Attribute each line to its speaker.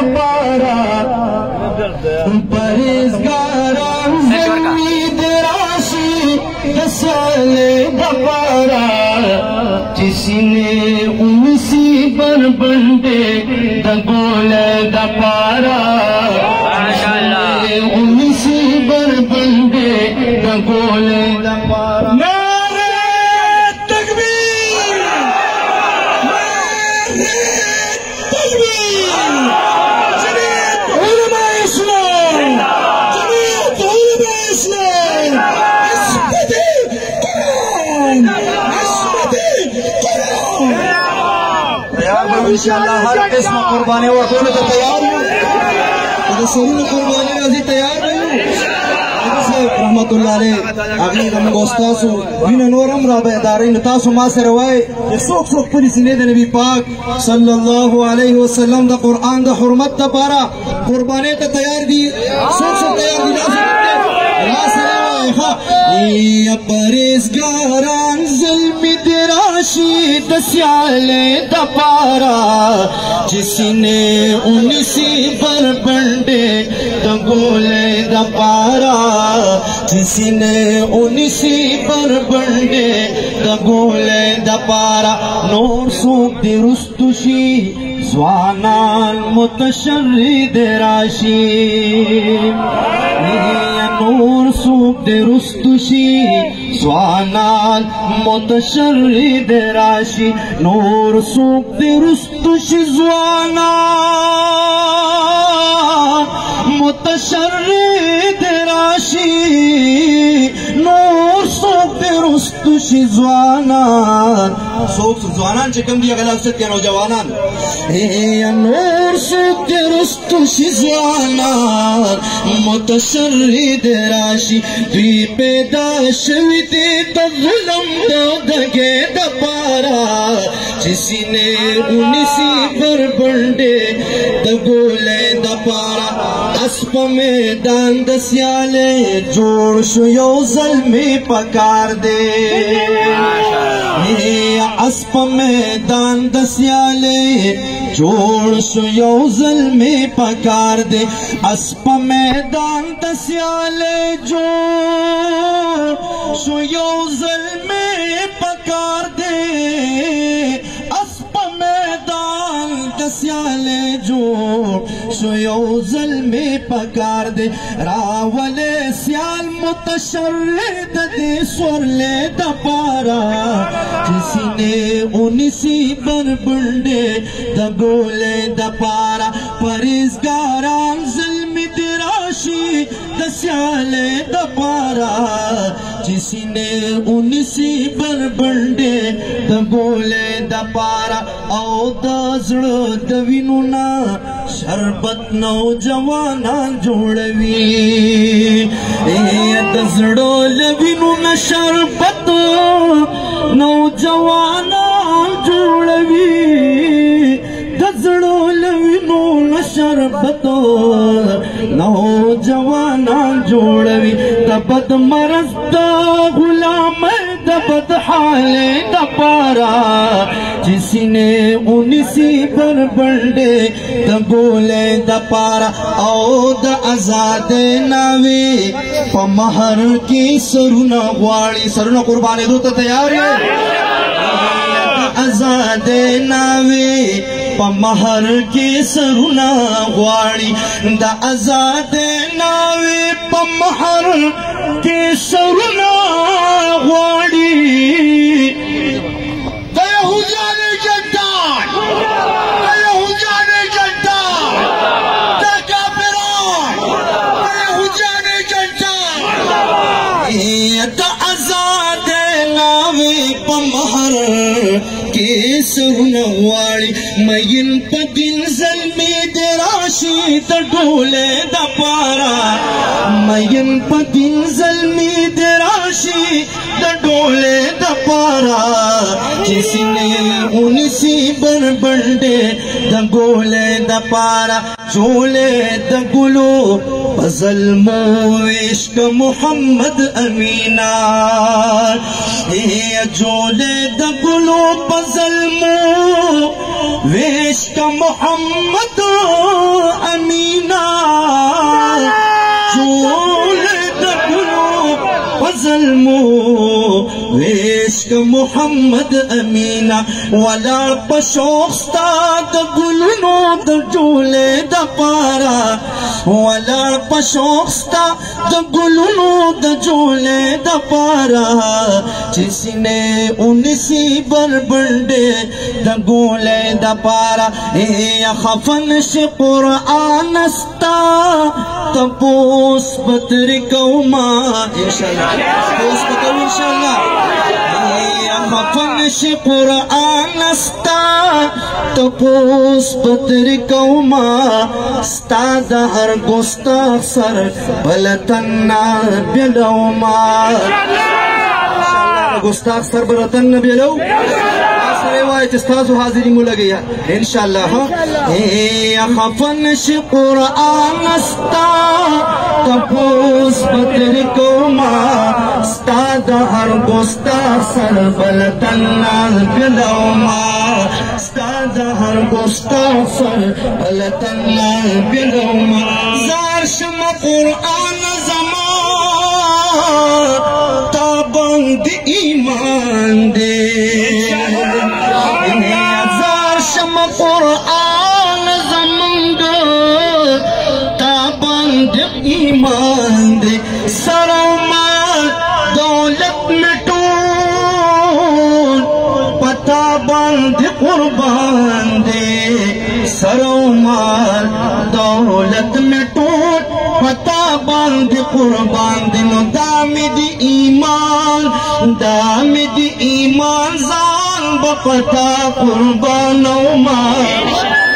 Speaker 1: دپارا پرہیزگاران زمید راشی دسال دپارا جسی نے انسی بر
Speaker 2: انشاءاللہ ہر قسم قربانی ہوا، کون تو تیار ہو تو سرون قربانی راضی تیار بھائی رحمت اللہ علیہ اگلی غم گوستاسو وین نورم را بیدارین تاسو ما سره وای چې څوک څوک په سینې د نبی پاک صلی الله علیه وسلم د قران د حرمت لپاره قربانی ته تیار دي څوک څوک تیار دي لاس سره وای ها
Speaker 1: یا پریزگاران ظلم دراشی دسیال دپارا جس نے انسی پر بنڈے دگول دپارا جس نے انسی پر بنڈے دگول دپارا نور سوک دی رستشی زوانان متشرد راشی۔ یا نور سوک دی رستشی زوانان متشرد راشی نور سوک دی رستشی زوانان متشرد راشی نور سوک دی رستشی زوانان
Speaker 2: چې دي هغه لفظ کې نوجوانان
Speaker 1: یا نور سوک دی زوانان متشرد راشي دوی پیدا شوی دی د ظلم د دګې د پارا چې سینې اونسی پر بنډې د ګولې د پارا اسپ میدان د سیاله جوړ شو یو ظلمي پکار دی اسپ میدان دسیالے جوڑ شو یو ظلمی پکار دے۔ اسپ میدان دسیالے جوڑ شو یو ظلمي شو یو ظلمي پکار دی راولې سیال متشرد دې سورلې د پارا۔ جسی نے انسی بر بنڈے د گولے پریزگاران ظلم دراشی د سیالے جسی نے انسی بر بنڈے د گولے او د زړه شربت نو جوانان جوړوي د زړه ل وینو نا شربت نو جوانان جوړوي د زړه ل وینو نا شربت نو جوانان جوړوي د بد مرز د غلام د بد حال د پارا جس نے انسی پر بنڈے د ګولې د پارا او د آزاد ناوي په مہر کې سرونه غواړي سرونه قربانې دوته تیار یې آزاد ناوي په مہر کې سرونه غواړي د آزاد ناوي په مہر کې سرونه
Speaker 3: د
Speaker 1: آزاد ناوي په مہر کې سرونه غواړي مین په دین زلمی د راشي د ډوله د پارا مین په دین زلمی د راشي د ډوله د پارا جس نے انسی بر بنڈے د زل مو محمد محمد اے گلو پزل مو ويشڪ محمد امينا چولي دلو پزل مو ويشڪ محمد امينا وڏا پشوستا ته گل مو ته دي پارا ولا پشوق ستا د ګلونو د ټوله د پارا چې سینې اونسی بربنده د ګوله د پارا۔ ای خفن شي قران استا تپوس پتر کوما انشاءاللہ تپوس پتر انشاءاللہ ای خفن شي قران استا تپوس پتر کوما ستا د هر ګستا سر بلتن بلوما گستاخ سربرتن نبی لو سره وای چې تاسو حاضری مو لګیا ان شاء الله ها خفن شي قران استا تپوس پتر کوما ستا د هر گستاخ سربرتن بلوما ستا د هر گستاخ سربرتن بلوما زار شم قران زمان تابند ایمان دے بند قربان دے۔ سرو مار دولت میں ٹوٹ پتا بند قربان دنو دام دی ایمان، دام دی ایمان، زان بپتا قربان و مار قرآن